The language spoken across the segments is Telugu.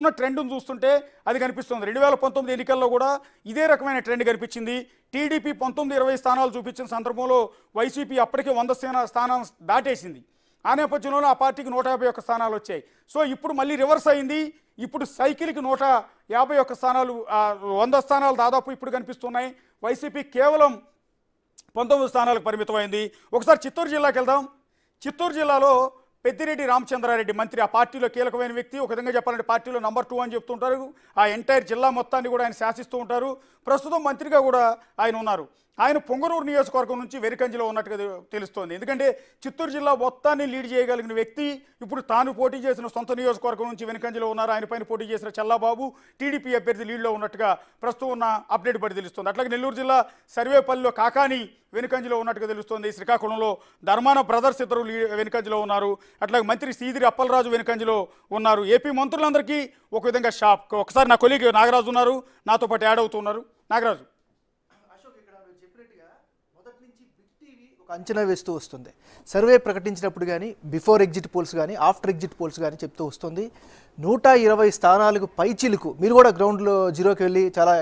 ఉన్న ట్రెండ్ను చూస్తుంటే అది కనిపిస్తుంది. రెండు వేల పంతొమ్మిది ఎన్నికల్లో కూడా ఇదే రకమైన ట్రెండ్ కనిపించింది. టీడీపీ పంతొమ్మిది ఇరవై స్థానాలు చూపించిన సందర్భంలో వైసీపీ అప్పటికే వంద స్థాన స్థానం దాటేసింది. ఆ నేపథ్యంలో ఆ పార్టీకి నూట యాభై ఒక్క స్థానాలు వచ్చాయి. సో ఇప్పుడు మళ్ళీ రివర్స్ అయింది. ఇప్పుడు సైకిల్కి నూట యాభై ఒక్క స్థానాలు వంద స్థానాలు దాదాపు ఇప్పుడు కనిపిస్తున్నాయి. వైసీపీ కేవలం పంతొమ్మిది స్థానాలకు పరిమితమైంది. ఒకసారి చిత్తూరు జిల్లాకి వెళ్దాం. చిత్తూరు జిల్లాలో పెద్దిరెడ్డి రామచంద్రారెడ్డి మంత్రి. ఆ పార్టీలో కీలకమైన వ్యక్తి ఒక విధంగా చెప్పాలంటే పార్టీలో నంబర్ టూ అని చెప్తుంటారు. ఆ ఎంటైర్ జిల్లా మొత్తాన్ని కూడా ఆయన శాసిస్తూ ఉంటారు. ప్రస్తుతం మంత్రిగా కూడా ఆయన ఉన్నారు. ఆయన పొంగనూరు నియోజకవర్గం నుంచి వెరికంజిలో ఉన్నట్టుగా తెలుస్తోంది. ఎందుకంటే చిత్తూరు జిల్లా మొత్తాన్ని లీడ్ చేయగలిగిన వ్యక్తి ఇప్పుడు తాను పోటీ చేసిన సొంత నియోజకవర్గం నుంచి వెనుకంజిలో ఉన్నారు. ఆయన పైన పోటీ చేసిన చల్లాబాబు టీడీపీ అభ్యర్థి లీడ్లో ఉన్నట్టుగా ప్రస్తుతం ఉన్న అప్డేట్ పడి తెలుస్తుంది. అట్లాగే నెల్లూరు జిల్లా సర్వేపల్లిలో కాకాని వెనుకంజిలో ఉన్నట్టుగా తెలుస్తోంది. శ్రీకాకుళంలో ధర్మాన బ్రదర్స్ ఇద్దరు వెనుకంజిలో ఉన్నారు. అట్లాగే మంత్రి సీదిరి అప్పలరాజు వెనుకంజలో ఉన్నారు. ఏపీ మంత్రులందరికీ ఒక విధంగా షాప్ ఒకసారి నా కొలీగ్ నాగరాజు ఉన్నారు. నాతో పాటు యాడ్ అవుతున్నారు నాగరాజు అశోక్ ఇక్కడ మీరు చెప్పినట్టుగా మొదటి నుంచి బిగ్ టీవీ ఒక అంచనా వేస్తూ వస్తుంది. సర్వే ప్రకటించినప్పుడు కానీ బిఫోర్ ఎగ్జిట్ పోల్స్ కానీ ఆఫ్టర్ ఎగ్జిట్ పోల్స్ కానీ చెప్తూ వస్తుంది. నూట ఇరవై స్థానాలకు పైచిలుకు. మీరు కూడా గ్రౌండ్లో జీరోకి వెళ్ళి చాలా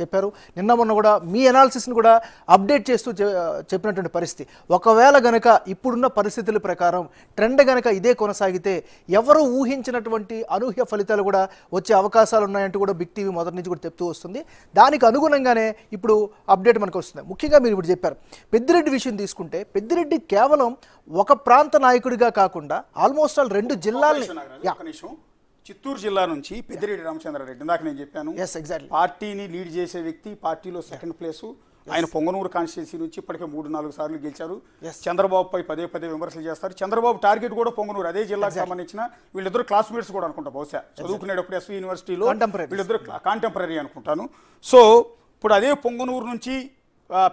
చెప్పారు. నిన్న మొన్న కూడా మీ అనాలిసిస్ని కూడా అప్డేట్ చేస్తూ చెప్పినటువంటి పరిస్థితి. ఒకవేళ గనక ఇప్పుడున్న పరిస్థితుల ప్రకారం ట్రెండ్ గనక ఇదే కొనసాగితే ఎవరు ఊహించినటువంటి అనూహ్య ఫలితాలు కూడా వచ్చే అవకాశాలు ఉన్నాయంటూ కూడా బిగ్ టీవీ మొదటి నుంచి కూడా చెప్తూ వస్తుంది. దానికి అనుగుణంగానే ఇప్పుడు అప్డేట్ మనకు వస్తుంది. ముఖ్యంగా మీరు ఇప్పుడు చెప్పారు పెద్దిరెడ్డి విషయం తీసుకుంటే పెద్దిరెడ్డి కేవలం ఒక ప్రాంత నాయకుడిగా కాకుండా ఆల్మోస్ట్ ఆల్ రెండు జిల్లాల్ని చిత్తూరు జిల్లా నుంచి పెద్దిరెడ్డి రామచంద్రారెడ్డి ఇందాక నేను చెప్పాను. ఎస్ ఎగ్జాక్ట్లీ పార్టీని లీడ్ చేసే వ్యక్తి పార్టీలో సెకండ్ ప్లేసు ఆయన పొంగనూరు కాన్స్టిట్యున్సీ నుంచి ఇప్పటికే మూడు నాలుగు సార్లు గెలిచారు. చంద్రబాబుపై పదే పదే విమర్శలు చేస్తారు. చంద్రబాబు టార్గెట్ కూడా పొంగనూరు అదే జిల్లాకు సంబంధించిన వీళ్ళిద్దరు క్లాస్మేట్స్ కూడా అనుకుంటా బహుశా. చదువుకునేటప్పుడు ఎస్వి యూనివర్సిటీలో. వీళ్ళిద్దరు కాంటెంపరీ అనుకుంటాను. సో ఇప్పుడు అదే పొంగనూరు నుంచి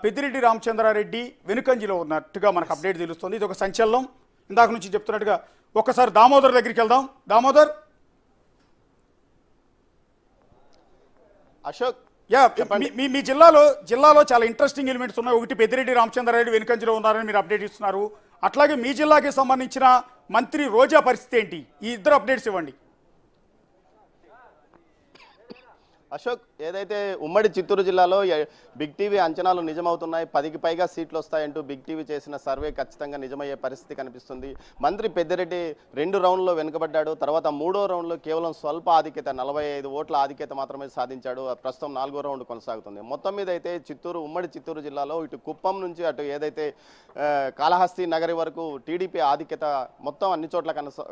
పెద్దిరెడ్డి రామచంద్రారెడ్డి వెనుకంజిలో ఉన్నట్టుగా మనకు అప్డేట్ తెలుస్తుంది. ఇది ఒక సంచలనం. ఇందాక నుంచి చెప్తున్నట్టుగా ఒక్కసారి దామోదర్ దగ్గరికి వెళ్దాం. దామోదర్? అశోక్ యా మీ- మీ జిల్లాలో జిల్లాలో చాలా ఇంట్రెస్టింగ్ ఎలిమెంట్స్ ఉన్నాయి. ఒకటి పెద్దిరెడ్డి రామచంద్రారెడ్డి వెనుకంజలో ఉన్నారని మీరు అప్డేట్ ఇస్తున్నారు. అట్లాగే మీ జిల్లాకి సంబంధించిన మంత్రి రోజా పరిస్థితి ఏంటి? ఈ ఇద్దరు అప్డేట్స్ ఇవ్వండి. అశోక్ ఏదైతే ఉమ్మడి చిత్తూరు జిల్లాలో బిగ్ టీవీ అంచనాలు నిజమవుతున్నాయి పదికి పైగా సీట్లు వస్తాయంటూ బిగ్ టీవీ చేసిన సర్వే ఖచ్చితంగా నిజమయ్యే పరిస్థితి కనిపిస్తుంది. మంత్రి పెద్దిరెడ్డి రెండు రౌండ్లో వెనుకబడ్డాడు. తర్వాత మూడో రౌండ్లో కేవలం స్వల్ప ఆధిక్యత నలభై ఐదు ఓట్ల ఆధిక్యత మాత్రమే సాధించాడు. ప్రస్తుతం నాలుగో రౌండ్ కొనసాగుతుంది. మొత్తం మీద అయితే చిత్తూరు ఉమ్మడి చిత్తూరు జిల్లాలో ఇటు కుప్పం నుంచి అటు ఏదైతే కాళహస్తి నగరి వరకు టీడీపీ ఆధిక్యత మొత్తం అన్ని చోట్ల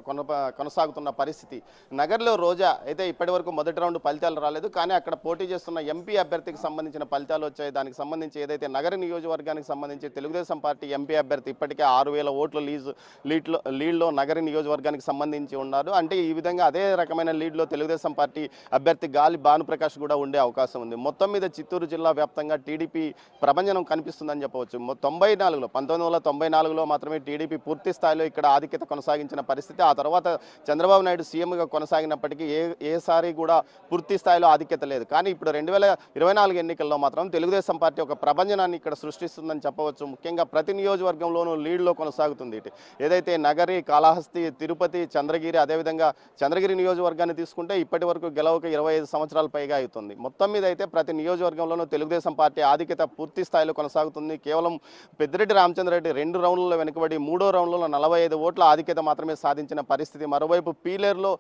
కొనసా కొనసాగుతున్న పరిస్థితి. నగర్లో రోజా అయితే ఇప్పటి మొదటి రౌండ్ ఫలితాలు రాలేదు. కానీ అక్కడ పోటీ చేస్తున్న ఎంపీ అభ్యర్థికి సంబంధించిన ఫలితాలు వచ్చాయి. దానికి సంబంధించి ఏదైతే నగర నియోజకవర్గానికి సంబంధించి తెలుగుదేశం పార్టీ ఎంపీ అభ్యర్థి ఇప్పటికే ఆరు వేల ఓట్ల లీజు లీడ్లో లీడ్లో నగర నియోజకవర్గానికి సంబంధించి ఉన్నారు. అంటే ఈ విధంగా అదే రకమైన లీడ్లో తెలుగుదేశం పార్టీ అభ్యర్థి గాలి భానుప్రకాష్ కూడా ఉండే అవకాశం ఉంది. మొత్తం మీద చిత్తూరు జిల్లా వ్యాప్తంగా టీడీపీ ప్రభంజనం కనిపిస్తుందని చెప్పవచ్చు. తొంభై నాలుగులో పంతొమ్మిది వందల తొంభై నాలుగులో మాత్రమే టీడీపీ పూర్తి స్థాయిలో ఇక్కడ ఆధిక్యత కొనసాగించిన పరిస్థితి. ఆ తర్వాత చంద్రబాబు నాయుడు సీఎంగా కొనసాగినప్పటికీ ఏ ఏసారి కూడా పూర్తి స్థాయిలో ఆధిక్యత లేదు. కానీ ఇప్పుడు రెండు వేల ఇరవై నాలుగు ఎన్నికల్లో మాత్రం తెలుగుదేశం పార్టీ ఒక ప్రభంజనాన్ని ఇక్కడ సృష్టిస్తుందని చెప్పవచ్చు. ముఖ్యంగా ప్రతి నియోజకవర్గంలోనూ లీడ్లో కొనసాగుతుంది ఇటు. ఏదైతే నగరి కాళహస్తి తిరుపతి చంద్రగిరి అదేవిధంగా చంద్రగిరి నియోజకవర్గాన్ని తీసుకుంటే ఇప్పటి వరకు గెలవక ఇరవై ఐదు సంవత్సరాల పైగా అవుతుంది. మొత్తం మీద అయితే ప్రతి నియోజకవర్గంలోనూ తెలుగుదేశం పార్టీ ఆధిక్యత పూర్తి స్థాయిలో కొనసాగుతుంది. కేవలం పెద్దిరెడ్డి రామచంద్రరెడ్డి రెండు రౌండ్లలో వెనుకబడి మూడో రౌండ్లలో నలభై ఐదు ఓట్ల ఆధిక్యత మాత్రమే సాధించిన పరిస్థితి. మరోవైపు పీలేర్లో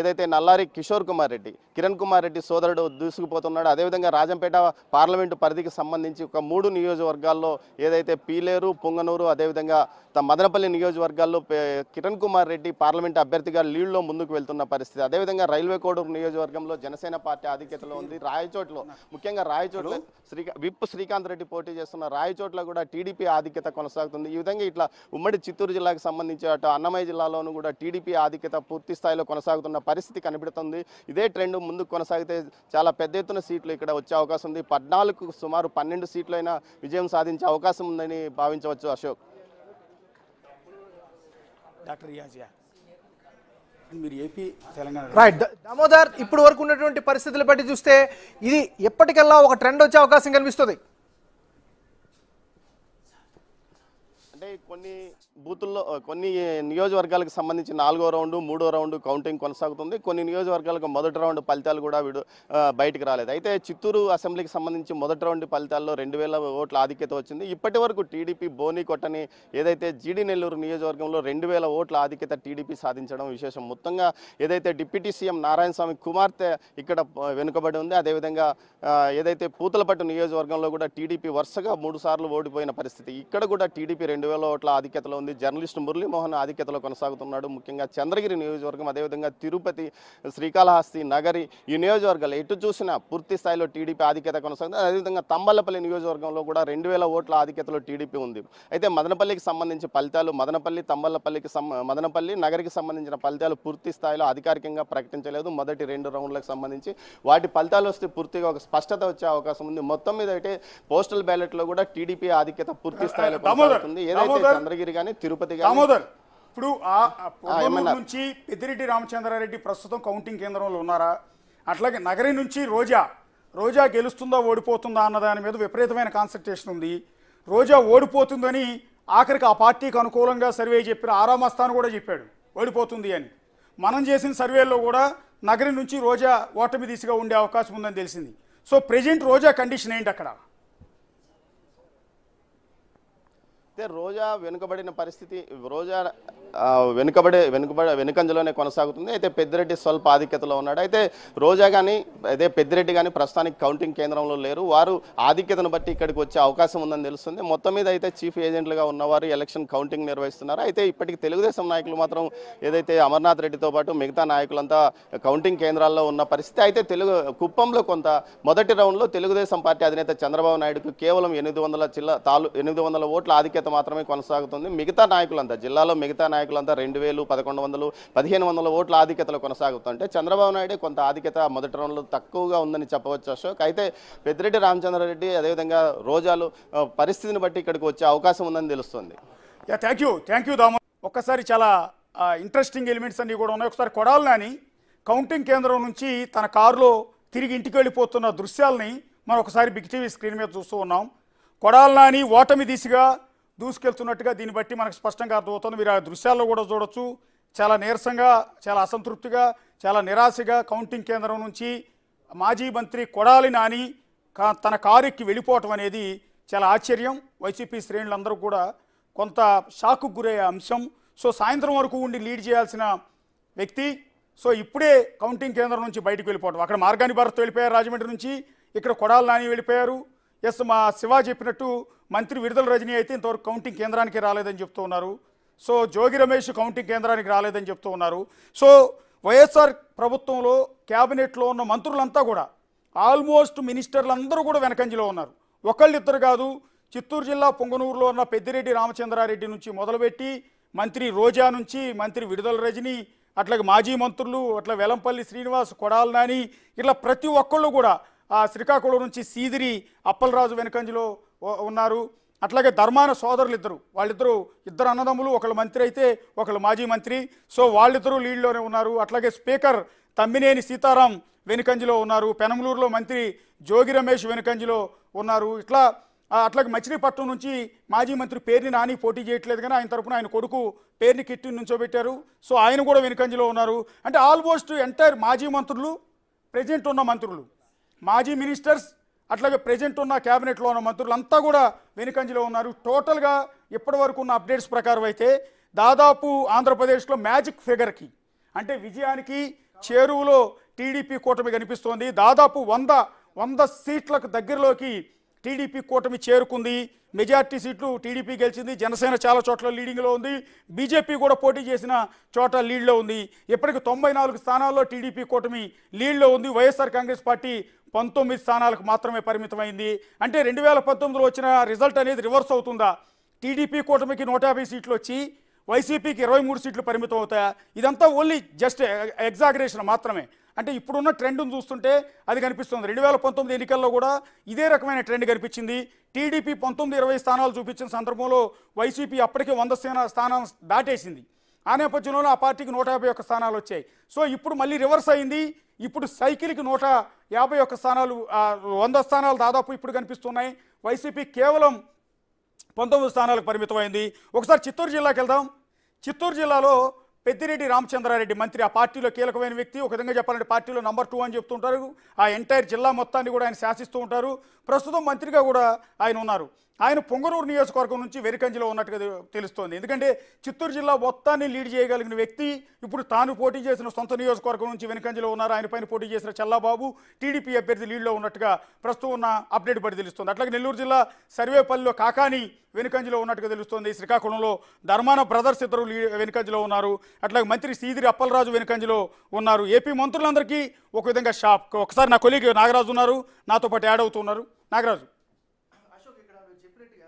ఏదైతే నల్లారి కిషోర్ కుమార్ రెడ్డి కిరణ్ కుమార్ రెడ్డి సోదరుడు దూసుకుపోతున్నాడు. అదేవిధంగా రాజంపేట పార్లమెంటు పరిధికి సంబంధించి ఒక మూడు నియోజకవర్గాల్లో ఏదైతే పీలేరు పొంగనూరు అదేవిధంగా మదనపల్లి నియోజకవర్గాల్లో కిరణ్ కుమార్ రెడ్డి పార్లమెంట్ అభ్యర్థిగా లీడ్లో ముందుకు వెళ్తున్న పరిస్థితి. అదేవిధంగా రైల్వే కోడూరు నియోజకవర్గంలో జనసేన పార్టీ ఆధిక్యతలో ఉంది. రాయచోట్లో ముఖ్యంగా రాయచోట్ల శ్రీకా విప్ శ్రీకాంత్ రెడ్డి పోటీ చేస్తున్న రాయచోట్ల కూడా టీడీపీ ఆధిక్యత కొనసాగుతుంది. ఈ విధంగా ఇట్లా ఉమ్మడి చిత్తూరు జిల్లాకు సంబంధించి అటు అన్నమయ్య జిల్లాలోనూ కూడా టీడీపీ ఆధిక్యత పూర్తి స్థాయిలో కొనసాగుతున్న పరిస్థితి కనిపిస్తుంది. ఇదే ట్రెండ్ ముందుకు కొనసాగితే చాలా పెద్ద ఎత్తున సీట్లు ఇక్కడ వచ్చే అవకాశం ఉంది. పద్నాలుగు సుమారు పన్నెండు సీట్లైనా విజయం సాధించే అవకాశం ఉందని భావించవచ్చు అశోక్. డాక్టర్ రియాజియా మీరు ఏపీ తెలంగాణ రైట్ దామోదర్ ఇప్పుడు వరకు ఉన్నటువంటి పరిస్థితులు బట్టి చూస్తే ఇది ఎప్పటికల్లా ఒక ట్రెండ్ వచ్చే అవకాశం కనిపిస్తుంది. అంటే కొన్ని బూతుల్లో కొన్ని నియోజకవర్గాలకు సంబంధించి నాలుగో రౌండ్ మూడో రౌండ్ కౌంటింగ్ కొనసాగుతుంది. కొన్ని నియోజకవర్గాలకు మొదటి రౌండ్ ఫలితాలు కూడా విడు బయటకు రాలేదు. అయితే చిత్తూరు అసెంబ్లీకి సంబంధించి మొదటి రౌండ్ ఫలితాల్లో రెండు వేల ఓట్ల ఆధిక్యత వచ్చింది. ఇప్పటి వరకు టీడీపీ బోని కొట్టని ఏదైతే జీడి నెల్లూరు నియోజకవర్గంలో రెండు వేల ఓట్ల ఆధిక్యత టీడీపీ సాధించడం విశేషం. మొత్తంగా ఏదైతే డిప్యూటీ సీఎం నారాయణ స్వామి కుమార్తె ఇక్కడ వెనుకబడి ఉంది. అదేవిధంగా ఏదైతే పూతలపట్టు నియోజకవర్గంలో కూడా టీడీపీ వరుసగా మూడు సార్లు ఓడిపోయిన పరిస్థితి. ఇక్కడ కూడా టీడీపీ రెండు వేల ఓట్ల ఆధిక్యతలో ఉంది. జర్నలిస్ట్ మురళీమోహన్ ఆధిక్యతలో కొనసాగుతున్నాడు. ముఖ్యంగా చంద్రగిరి నియోజకవర్గం అదేవిధంగా తిరుపతి శ్రీకాళహస్తి నగరి ఈ నియోజకవర్గాలు ఎటు చూసినా పూర్తి స్థాయిలో టీడీపీ ఆధిక్యత కొనసాగుతుంది. అదేవిధంగా తంబలపల్లి నియోజకవర్గంలో కూడా రెండు వేల ఓట్ల ఆధిక్యతలో టీడీపీ ఉంది. అయితే మదనపల్లికి సంబంధించి ఫలితాలు మదనపల్లి తంబలపల్లికి మదనపల్లి నగరికి సంబంధించిన ఫలితాలు పూర్తి స్థాయిలో అధికారికంగా ప్రకటించలేదు. మొదటి రెండు రౌండ్లకు సంబంధించి వాటి ఫలితాలు వస్తే పూర్తిగా ఒక స్పష్టత వచ్చే అవకాశం ఉంది. మొత్తం మీద అయితే పోస్టల్ బ్యాలెట్లో కూడా టీడీపీ ఆధిక్యత పూర్తి స్థాయిలో కొనసాగుతుంది. చంద్రగిరి కానీ తిరుపతి దామోదర్ ఇప్పుడు? నుంచి పెద్దిరెడ్డి రామచంద్రారెడ్డి ప్రస్తుతం కౌంటింగ్ కేంద్రంలో ఉన్నారా? అట్లాగే నగరి నుంచి రోజా రోజా గెలుస్తుందా ఓడిపోతుందా అన్న దాని మీద విపరీతమైన కాన్సన్ట్రేషన్ ఉంది. రోజా ఓడిపోతుందని ఆఖరికి ఆ పార్టీకి అనుకూలంగా సర్వే చెప్పిన ఆరామస్థాన్ కూడా చెప్పాడు ఓడిపోతుంది అని. మనం చేసిన సర్వేలో కూడా నగరి నుంచి రోజా ఓటమి దిశగా ఉండే అవకాశం ఉందని తెలిసింది. సో ప్రెజెంట్ రోజా కండిషన్ ఏంటి అక్కడ? అయితే రోజా వెనుకబడిన పరిస్థితి రోజా వెనుకబడే వెనుకబడే వెనుకంజలోనే కొనసాగుతుంది. అయితే పెద్దిరెడ్డి స్వల్ప ఆధిక్యతలో ఉన్నాడు. అయితే రోజా కానీ అదే పెద్దిరెడ్డి కానీ ప్రస్తుతానికి కౌంటింగ్ కేంద్రంలో లేరు. వారు ఆధిక్యతను బట్టి ఇక్కడికి వచ్చే అవకాశం ఉందని తెలుస్తుంది. మొత్తం మీద అయితే చీఫ్ ఏజెంట్లుగా ఉన్నవారు ఎలక్షన్ కౌంటింగ్ నిర్వహిస్తున్నారు. అయితే ఇప్పటికి తెలుగుదేశం నాయకులు మాత్రం ఏదైతే అమర్నాథ్ రెడ్డితో పాటు మిగతా నాయకులంతా కౌంటింగ్ కేంద్రాల్లో ఉన్న పరిస్థితి అయితే తెలుగు కుప్పంలో కొంత మొదటి రౌండ్లో తెలుగుదేశం పార్టీ అధినేత చంద్రబాబు నాయుడుకు కేవలం ఎనిమిది వందల చిల్ల తాలు ఎనిమిది వందల ఓట్ల ఆధిక్యత మాత్రమే కొనసాగుతుంది. మిగతా నాయకులంతా జిల్లాలో మిగతా నాయకులంతా రెండు వేలు పదకొండు వందలు పదిహేను వందల ఓట్ల ఆధిక్యతలో కొనసాగుతుంటే చంద్రబాబు నాయుడు కొంత ఆధిక్యత మొదటి రౌండ్లో తక్కువగా ఉందని చెప్పవచ్చు అశోక్. అయితే పెద్దిరెడ్డి రామచంద్రారెడ్డి అదేవిధంగా రోజాలు పరిస్థితిని బట్టి ఇక్కడికి వచ్చే అవకాశం ఉందని తెలుస్తుంది. Yeah thank you thank you Damo ఒక్కసారి చాలా ఇంట్రెస్టింగ్ ఎలిమెంట్స్ అన్నీ కూడా ఉన్నాయి. ఒకసారి కొడాలి నాని కౌంటింగ్ కేంద్రం నుంచి తన కారులో తిరిగి ఇంటికి వెళ్ళిపోతున్న దృశ్యాలని మనం ఒకసారి బిగ్ టీవీ స్క్రీన్ మీద చూస్తూ ఉన్నాం. కొడాలనాని ఓటమి దిశగా దూసుకెళ్తున్నట్టుగా దీన్ని బట్టి మనకు స్పష్టంగా అర్థమవుతుంది. మీరు ఆ దృశ్యాల్లో కూడా చూడొచ్చు. చాలా నీరసంగా చాలా అసంతృప్తిగా చాలా నిరాశగా కౌంటింగ్ కేంద్రం నుంచి మాజీ మంత్రి కొడాలి నాని కా- తన కారుకి వెళ్ళిపోవటం అనేది చాలా ఆశ్చర్యం. వైసీపీ శ్రేణులందరూ కూడా కొంత షాకు గురయ్యే అంశం. సో సాయంత్రం వరకు ఉండి లీడ్ చేయాల్సిన వ్యక్తి సో ఇప్పుడే కౌంటింగ్ కేంద్రం నుంచి బయటకు వెళ్ళిపోవడం అక్కడ మార్గాని భారత్ వెళ్ళిపోయారు రాజమండ్రి నుంచి. ఇక్కడ కొడాలి నాని వెళ్ళిపోయారు. ఎస్ మా శివ చెప్పినట్టు మంత్రి విడుదల రజనీ అయితే ఇంతవరకు కౌంటింగ్ కేంద్రానికి రాలేదని చెప్తూ ఉన్నారు. సో జోగి రమేష్ కౌంటింగ్ కేంద్రానికి రాలేదని చెప్తూ ఉన్నారు. సో వైఎస్ఆర్ ప్రభుత్వంలో క్యాబినెట్లో ఉన్న మంత్రులంతా కూడా ఆల్మోస్ట్ మినిస్టర్లు అందరూ కూడా వెనకంజలో ఉన్నారు. ఒకళ్ళిద్దరు కాదు చిత్తూరు జిల్లా పొంగనూరులో ఉన్న పెద్దిరెడ్డి రామచంద్రారెడ్డి నుంచి మొదలుపెట్టి మంత్రి రోజా నుంచి మంత్రి విడుదల రజని అట్లాగే మాజీ మంత్రులు అట్లా వెలంపల్లి శ్రీనివాస్ కొడాల నాని ఇట్లా ప్రతి ఒక్కళ్ళు కూడా ఆ శ్రీకాకుళం నుంచి సీదిరి అప్పలరాజు వెనకంజలో ఉన్నారు. అట్లాగే ధర్మాన సోదరులు ఇద్దరు వాళ్ళిద్దరూ ఇద్దరు అన్నదమ్ములు ఒకళ్ళు మంత్రి అయితే ఒకళ్ళు మాజీ మంత్రి. సో వాళ్ళిద్దరూ లీడ్లోనే ఉన్నారు. అట్లాగే స్పీకర్ తమ్మినేని సీతారాం వెనుకంజిలో ఉన్నారు. పెనమలూరులో మంత్రి జోగి రమేష్ వెనుకంజిలో ఉన్నారు. ఇట్లా అట్లాగే మచిలీపట్నం నుంచి మాజీ మంత్రి పేరుని నాని పోటీ చేయట్లేదు కానీ ఆయన తరపున ఆయన కొడుకు పేరుని కిట్టి నుంచోబెట్టారు. సో ఆయన కూడా వెనుకంజిలో ఉన్నారు. అంటే ఆల్మోస్ట్ ఎంటైర్ మాజీ మంత్రులు ప్రజెంట్ ఉన్న మంత్రులు. మాజీ మినిస్టర్స్ అట్లాగే ప్రజెంట్ ఉన్న క్యాబినెట్లో ఉన్న మంత్రులంతా కూడా వెనుకంజలో ఉన్నారు. టోటల్గా ఇప్పటి వరకు ఉన్న అప్డేట్స్ ప్రకారం అయితే దాదాపు ఆంధ్రప్రదేశ్లో మ్యాజిక్ ఫిగర్కి అంటే విజయానికి చేరువలో టీడీపీ కూటమి కనిపిస్తోంది. దాదాపు వంద వంద సీట్లకు దగ్గరలోకి టీడీపీ కూటమి చేరుకుంది. మెజార్టీ సీట్లు టీడీపీ గెలిచింది. జనసేన చాలా చోట్ల లీడింగ్లో ఉంది. బీజేపీ కూడా పోటీ చేసిన చోట లీడ్లో ఉంది. ఇప్పటికి తొంభై నాలుగు స్థానాల్లో టీడీపీ కూటమి లీడ్లో ఉంది. వైఎస్ఆర్ కాంగ్రెస్ పార్టీ పంతొమ్మిది స్థానాలకు మాత్రమే పరిమితమైంది. అంటే రెండు వేల పంతొమ్మిదిలో వచ్చిన రిజల్ట్ అనేది రివర్స్ అవుతుందా? టీడీపీ కూటమికి నూట యాభై సీట్లు వచ్చి వైసీపీకి ఇరవై మూడు సీట్లు పరిమితం అవుతాయా? ఇదంతా ఓన్లీ జస్ట్ ఎగ్జాగరేషన్ మాత్రమే. అంటే ఇప్పుడున్న ట్రెండ్ను చూస్తుంటే అది కనిపిస్తుంది. రెండు వేల పంతొమ్మిది ఎన్నికల్లో కూడా ఇదే రకమైన ట్రెండ్ కనిపించింది. టీడీపీ పంతొమ్మిది ఇరవై స్థానాలు చూపించిన సందర్భంలో వైసీపీ అప్పటికే వంద స్థాన స్థానం దాటేసింది. ఆ నేపథ్యంలోనే ఆ పార్టీకి నూట యాభై ఒక్క స్థానాలు వచ్చాయి. సో ఇప్పుడు మళ్ళీ రివర్స్ అయింది. ఇప్పుడు సైకిల్కి నూట యాభై ఒక్క స్థానాలు వంద స్థానాలు దాదాపు ఇప్పుడు కనిపిస్తున్నాయి. వైసీపీ కేవలం పంతొమ్మిది స్థానాలకు పరిమితమైంది. ఒకసారి చిత్తూరు జిల్లాకి వెళ్దాం. చిత్తూరు జిల్లాలో పెద్దిరెడ్డి రామచంద్రారెడ్డి మంత్రి ఆ పార్టీలో కీలకమైన వ్యక్తి. ఒక విధంగా చెప్పాలంటే పార్టీలో నంబర్ టూ అని చెప్తుంటారు ఆ ఎంటైర్ జిల్లా మొత్తాన్ని కూడా ఆయన శాసిస్తూ ఉంటారు. ప్రస్తుతం మంత్రిగా కూడా ఆయన ఉన్నారు. ఆయన పొంగనూరు నియోజకవర్గం నుంచి వెరికంజిలో ఉన్నట్టుగా తెలుస్తోంది. ఎందుకంటే చిత్తూరు జిల్లా మొత్తాన్ని లీడ్ చేయగలిగిన వ్యక్తి ఇప్పుడు తాను పోటీ చేసిన సొంత నియోజకవర్గం నుంచి వెనుకంజిలో ఉన్నారు. ఆయన పైన పోటీ చేసిన చల్లాబాబు టీడీపీ అభ్యర్థి లీడ్లో ఉన్నట్టుగా ప్రస్తుతం ఉన్న అప్డేట్ పడి తెలుస్తుంది. అట్లాగే నెల్లూరు జిల్లా సర్వేపల్లిలో కాకాని వెనుకంజిలో ఉన్నట్టుగా తెలుస్తోంది. శ్రీకాకుళంలో ధర్మాన బ్రదర్స్ ఇద్దరు లీ- వెనుకంజిలో ఉన్నారు. అట్లాగే మంత్రి సీదిరి అప్పలరాజు వెనుకంజిలో ఉన్నారు. ఏపీ మంత్రులందరికీ ఒక విధంగా షాప్ ఒకసారి నా కొలీగ్ నాగరాజు ఉన్నారు. నాతో పాటు యాడ్ అవుతున్నారు నాగరాజు అశోక్ ఇక్కడ మీరు చెప్పినట్టుగా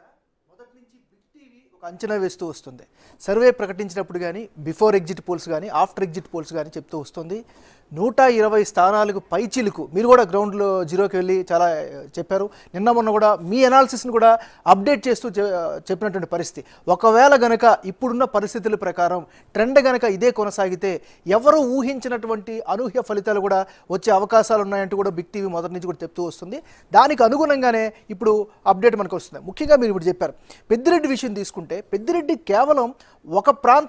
మొదటి నుంచి బిగ్ టీవీ ఒక అంచనా వేస్తూ వస్తుంది. సర్వే ప్రకటించినప్పుడు కానీ బిఫోర్ ఎగ్జిట్ పోల్స్ కానీ ఆఫ్టర్ ఎగ్జిట్ పోల్స్ కానీ చెప్తూ వస్తుంది. నూట ఇరవై స్థానాలకు పైచిలుకు. మీరు కూడా గ్రౌండ్లో జీరోకి వెళ్ళి చాలా చెప్పారు. నిన్న మొన్న కూడా మీ అనాలిసిస్ని కూడా అప్డేట్ చేస్తూ చె- చెప్పినటువంటి పరిస్థితి. ఒకవేళ గనక ఇప్పుడున్న పరిస్థితుల ప్రకారం ట్రెండ్ గనక ఇదే కొనసాగితే ఎవరు ఊహించినటువంటి అనూహ్య ఫలితాలు కూడా వచ్చే అవకాశాలు ఉన్నాయంటూ కూడా బిగ్ టీవీ మొదటి నుంచి కూడా చెప్తూ వస్తుంది. దానికి అనుగుణంగానే ఇప్పుడు అప్డేట్ మనకు వస్తుంది. ముఖ్యంగా మీరు ఇప్పుడు చెప్పారు. పెద్దిరెడ్డి విషయం తీసుకుంటే పెద్దిరెడ్డి కేవలం ఒక ప్రాంతం